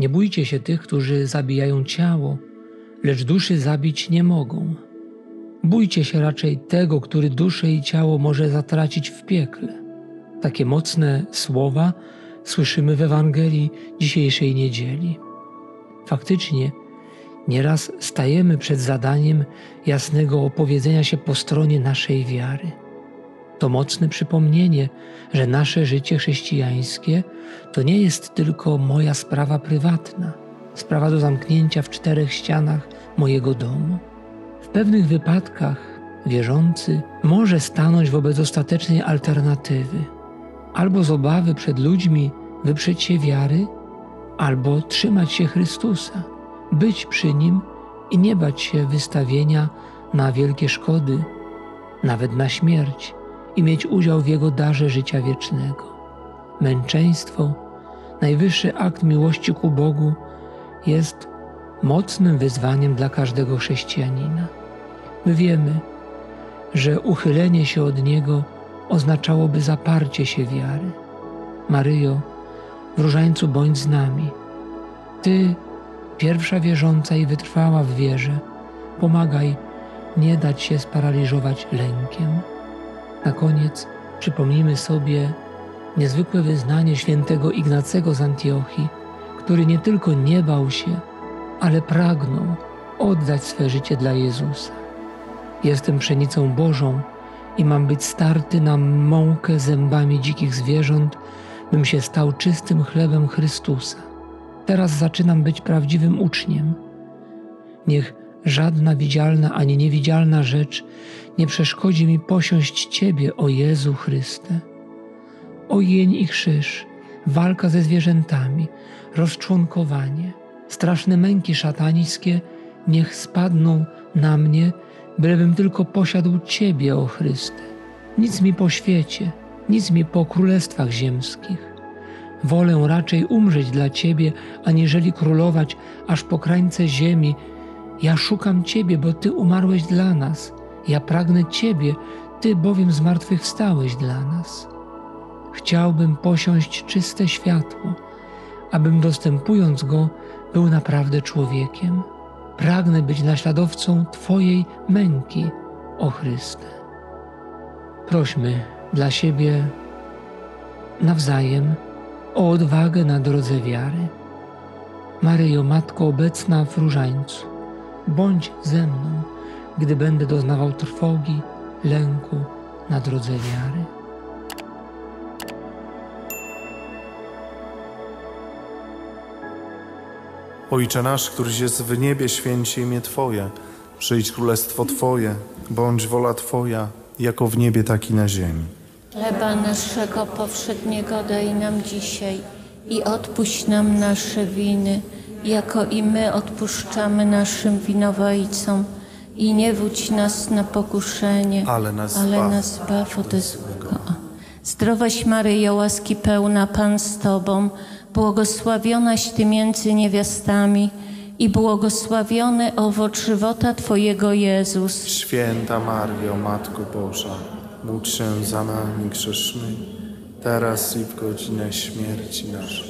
Nie bójcie się tych, którzy zabijają ciało, lecz duszy zabić nie mogą. Bójcie się raczej tego, który duszę i ciało może zatracić w piekle. Takie mocne słowa słyszymy w Ewangelii dzisiejszej niedzieli. Faktycznie, nieraz stajemy przed zadaniem jasnego opowiedzenia się po stronie naszej wiary. To mocne przypomnienie, że nasze życie chrześcijańskie to nie jest tylko moja sprawa prywatna, sprawa do zamknięcia w czterech ścianach mojego domu. W pewnych wypadkach wierzący może stanąć wobec ostatecznej alternatywy albo z obawy przed ludźmi wyprzeć się wiary, albo trzymać się Chrystusa, być przy Nim i nie bać się wystawienia na wielkie szkody, nawet na śmierć i mieć udział w Jego darze życia wiecznego. Męczeństwo, najwyższy akt miłości ku Bogu, jest mocnym wyzwaniem dla każdego chrześcijanina. My wiemy, że uchylenie się od Niego oznaczałoby zaparcie się wiary. Maryjo, w różańcu bądź z nami. Ty, pierwsza wierząca i wytrwała w wierze, pomagaj nie dać się sparaliżować lękiem. Na koniec przypomnijmy sobie niezwykłe wyznanie świętego Ignacego z Antiochii, który nie tylko nie bał się, ale pragnął oddać swe życie dla Jezusa. Jestem pszenicą Bożą i mam być starty na mąkę zębami dzikich zwierząt, bym się stał czystym chlebem Chrystusa. Teraz zaczynam być prawdziwym uczniem. Niech żadna widzialna ani niewidzialna rzecz nie przeszkodzi mi posiąść Ciebie, o Jezu Chryste. Ogień i krzyż, walka ze zwierzętami, rozczłonkowanie, straszne męki szatańskie niech spadną na mnie, bylebym tylko posiadł Ciebie, o Chryste. Nic mi po świecie, nic mi po królestwach ziemskich. Wolę raczej umrzeć dla Ciebie, aniżeli królować aż po krańce ziemi. Ja szukam Ciebie, bo Ty umarłeś dla nas. Ja pragnę Ciebie, Ty bowiem zmartwychwstałeś dla nas. Chciałbym posiąść czyste światło, abym dostępując go był naprawdę człowiekiem. Pragnę być naśladowcą Twojej męki, o Chryste. Prośmy dla siebie nawzajem o odwagę na drodze wiary. Maryjo, Matko obecna w różańcu, bądź ze mną, gdy będę doznawał trwogi, lęku na drodze wiary. Ojcze nasz, któryś jest w niebie, święci imię Twoje. Przyjdź królestwo Twoje, bądź wola Twoja, jako w niebie, tak i na ziemi. Chleba naszego powszedniego daj nam dzisiaj i odpuść nam nasze winy, jako i my odpuszczamy naszym winowajcom. I nie wódź nas na pokuszenie, Ale nas ale zbaw. nas zbaw ode złego. Zdrowaś Maryjo, łaski pełna Pan z Tobą, błogosławionaś Ty między niewiastami i błogosławiony owoc żywota Twojego Jezus. Święta Mario, Matko Boża, módl się za nami grzesznymi, teraz i w godzinę śmierci naszej.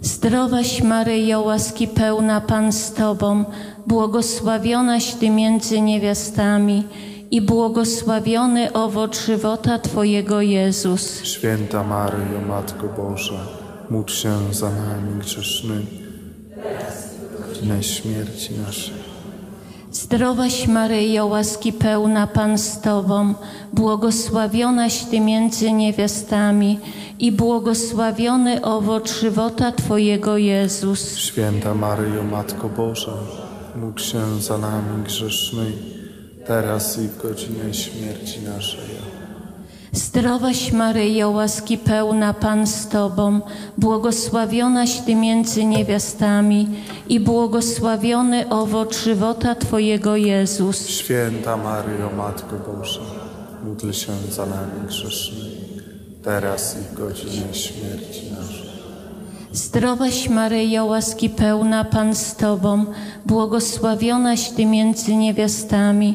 Zdrowaś Maryjo, łaski pełna Pan z Tobą, błogosławionaś Ty między niewiastami i błogosławiony owoc żywota Twojego Jezus. Święta Maryjo, Matko Boża, módl się za nami grzesznymi, godzinę śmierci naszej. Zdrowaś Maryjo, łaski pełna Pan z Tobą, błogosławionaś Ty między niewiastami i błogosławiony owoc żywota Twojego Jezus. Święta Maryjo, Matko Boża, módl się za nami grzesznymi, teraz i w godzinę śmierci naszej. Zdrowaś Maryjo, łaski pełna Pan z Tobą, błogosławionaś Ty między niewiastami i błogosławiony owoc żywota Twojego Jezus. Święta Maryjo, Matko Boża, módl się za nami grzesznymi, teraz i w godzinę śmierci naszej. Zdrowaś Maryjo, łaski pełna Pan z Tobą, błogosławionaś Ty między niewiastami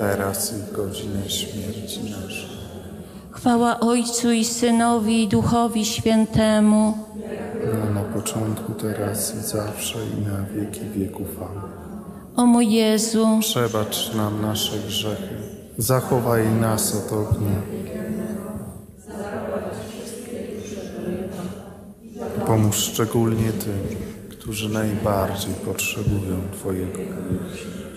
teraz i w godzinę śmierci naszej. Chwała Ojcu i Synowi i Duchowi Świętemu. No, na początku, teraz i zawsze i na wieki wieków. Amen. O mój Jezu, Przebacz nam nasze grzechy, zachowaj nas od ognia. Pomóż szczególnie tym, którzy najbardziej potrzebują Twojego miłosierdzia.